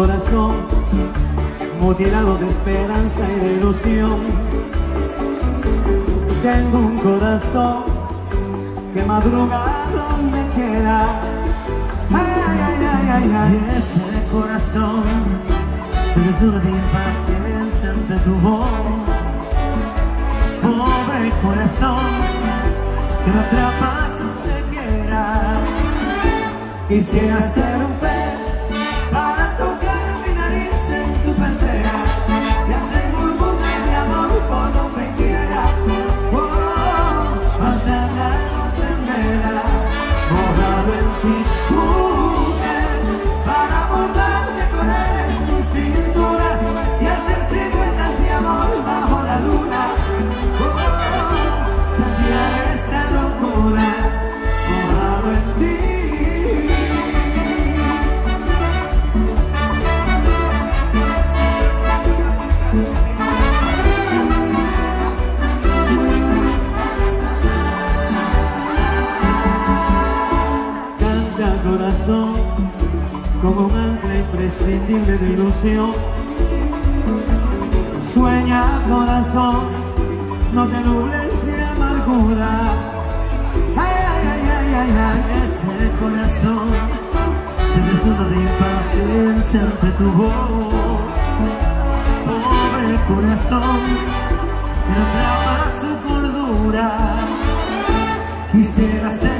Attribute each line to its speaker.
Speaker 1: corazón mutilado de esperanza y de ilusión. Tengo un corazón que madruga donde quiera. Ay, ay, ay, ay, ay, ese corazón se desnuda de impaciencia ante tu voz. Pobre corazón que no atrapas donde quiera. Quisiera ser un como un ancla imprescindible de ilusión. Sueña corazón, no te nubles de amargura. Ay, ay, ay, ay, ay, ay, ese corazón se desnuda de impaciencia ante tu voz. Pobre corazón, no traba su cordura. Quisiera ser